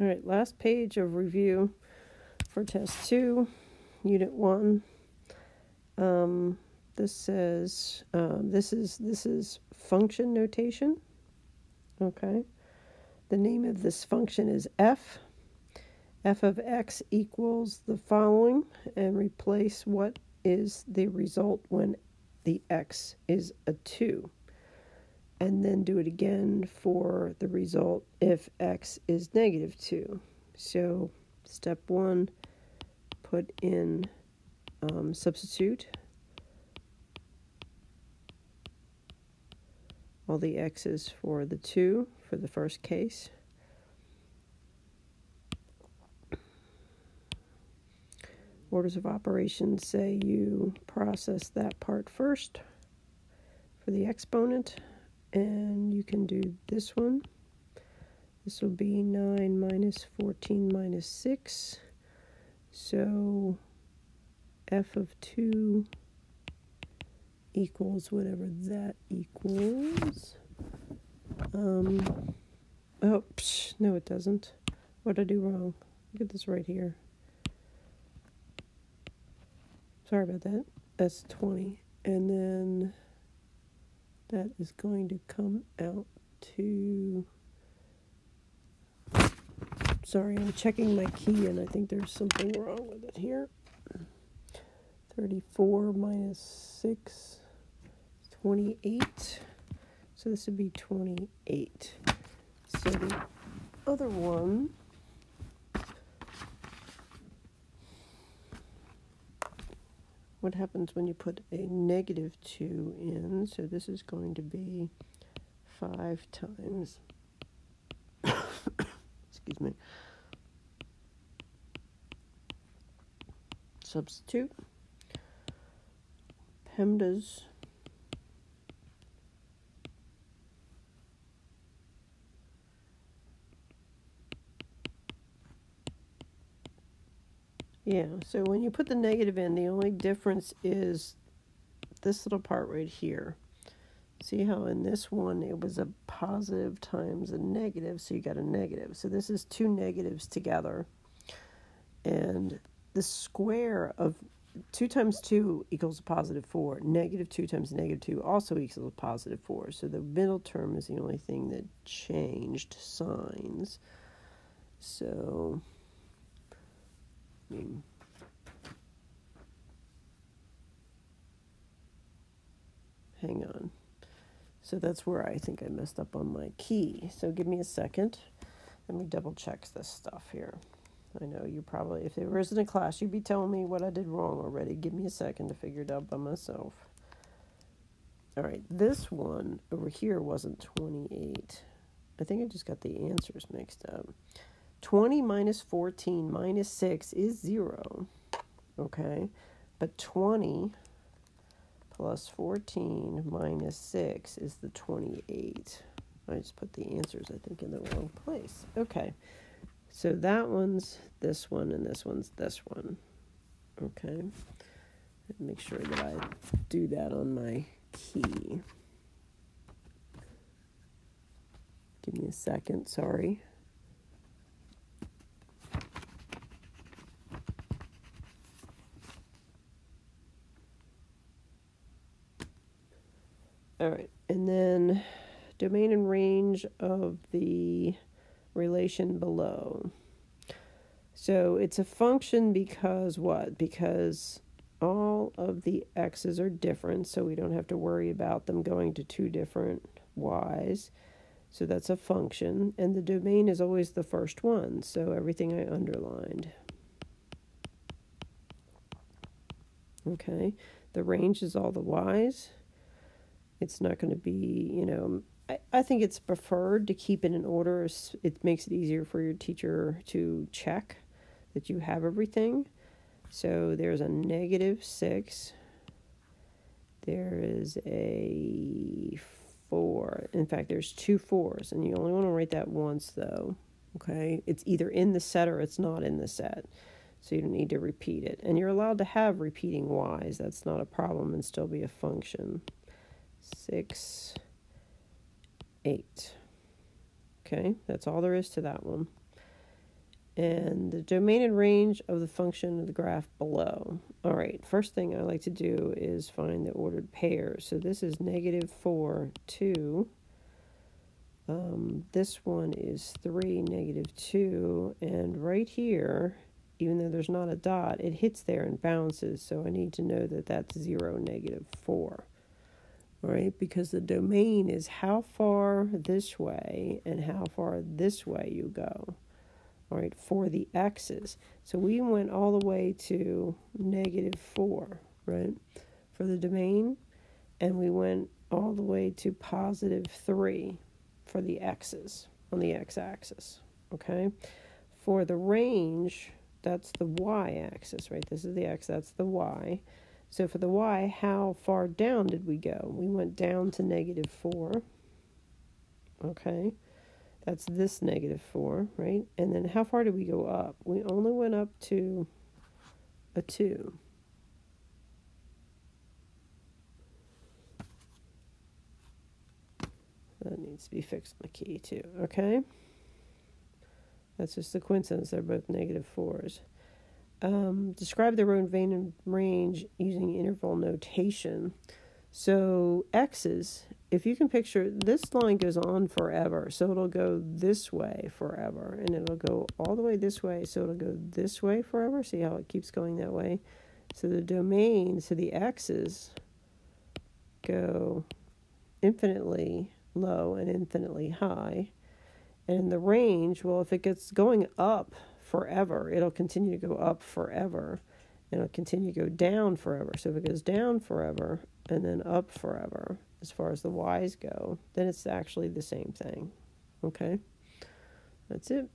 All right, last page of review for test two, unit one. Um, this says um, this is this is function notation. Okay, the name of this function is f. f of x equals the following, and replace what is the result when the x is a two and then do it again for the result if x is negative 2. So, step 1, put in um, substitute all the x's for the 2 for the first case. Orders of operations say you process that part first for the exponent and you can do this one. This will be 9 minus 14 minus 6. So f of 2 equals whatever that equals. Um, oh, psh, no, it doesn't. What did I do wrong? Look at this right here. Sorry about that. That's 20. And then that is going to come out to sorry i'm checking my key and i think there's something wrong with it here. 34 minus 6 28 so this would be 28 so the other one what happens when you put a negative 2 in. So this is going to be 5 times, excuse me, substitute, PEMDAS Yeah, so when you put the negative in, the only difference is this little part right here. See how in this one it was a positive times a negative, so you got a negative. So this is two negatives together. And the square of 2 times 2 equals a positive 4. Negative 2 times negative 2 also equals a positive 4. So the middle term is the only thing that changed signs. So mean, hang on. So that's where I think I messed up on my key. So give me a second. Let me double check this stuff here. I know you probably, if it wasn't a class, you'd be telling me what I did wrong already. Give me a second to figure it out by myself. All right, this one over here wasn't 28. I think I just got the answers mixed up. 20 minus 14 minus 6 is 0. Okay? But 20 plus 14 minus 6 is the 28. I just put the answers, I think, in the wrong place. Okay. So that one's this one, and this one's this one. Okay. Make sure that I do that on my key. Give me a second, sorry. All right, and then domain and range of the relation below. So it's a function because what? Because all of the x's are different, so we don't have to worry about them going to two different y's. So that's a function, and the domain is always the first one, so everything I underlined. Okay, the range is all the y's. It's not going to be, you know, um, I, I think it's preferred to keep it in order. It makes it easier for your teacher to check that you have everything. So there's a negative 6. There is a 4. In fact, there's two fours, and you only want to write that once, though. Okay? It's either in the set or it's not in the set. So you don't need to repeat it. And you're allowed to have repeating y's. That's not a problem and still be a function six, eight. Okay, that's all there is to that one. and the domain and range of the function of the graph below. All right, first thing I like to do is find the ordered pairs. So this is negative 4, 2. Um, this one is 3, negative 2. And right here, even though there's not a dot, it hits there and bounces. So I need to know that that's 0, negative 4. Right, because the domain is how far this way and how far this way you go all right, for the x's. So we went all the way to negative 4, right, for the domain, and we went all the way to positive 3 for the x's on the x-axis, okay? For the range, that's the y-axis, right? This is the x, that's the y. So for the y, how far down did we go? We went down to negative 4, okay? That's this negative 4, right? And then how far did we go up? We only went up to a 2. That needs to be fixed on the key too, okay? That's just a coincidence. They're both negative 4s. Um, describe the range using interval notation. So x's, if you can picture, this line goes on forever. So it'll go this way forever, and it'll go all the way this way. So it'll go this way forever. See how it keeps going that way? So the domain, so the x's go infinitely low and infinitely high. And the range, well, if it gets going up forever, it'll continue to go up forever and it'll continue to go down forever. So if it goes down forever and then up forever, as far as the y's go, then it's actually the same thing. Okay? That's it.